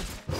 Ugh!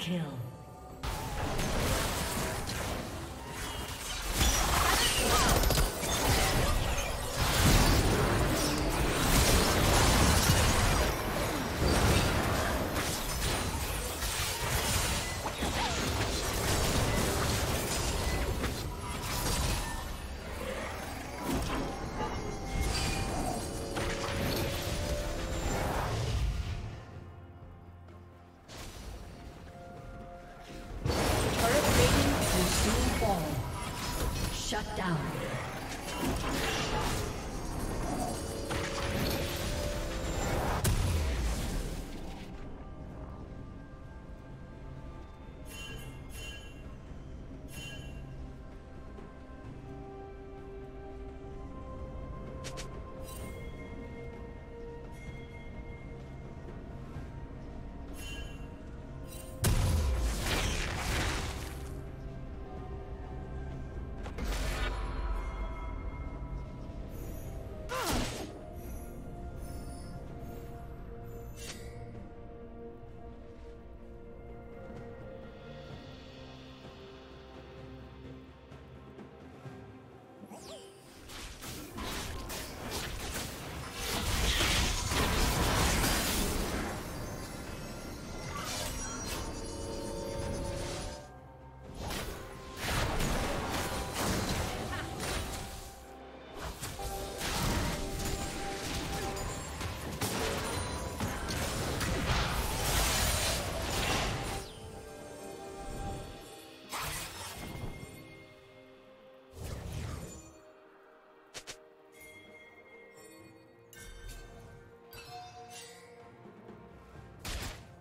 Kill.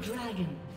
Dragon.